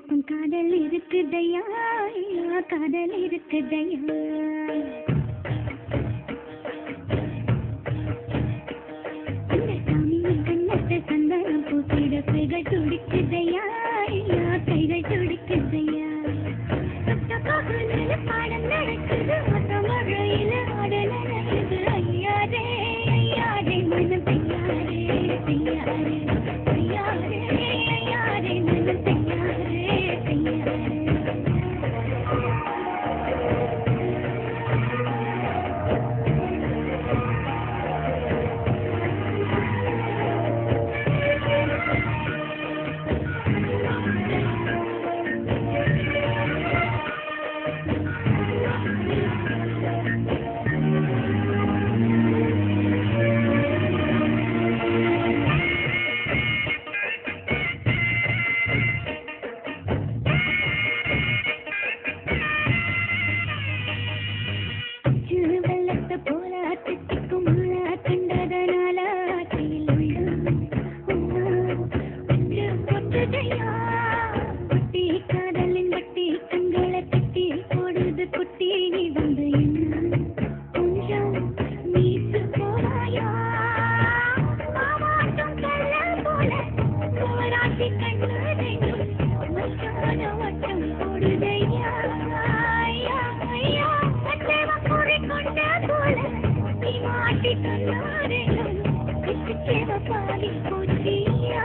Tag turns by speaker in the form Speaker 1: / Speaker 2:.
Speaker 1: எனக்கும் காதல் இருக்குதையா காதல் இருக்குதையா கண்ணத்தை சந்தனம் பூத்திட பிகை துடிக்குதையா மாட்டி தந்தாரே கிட்டு சேவ பாலி பூச்சியா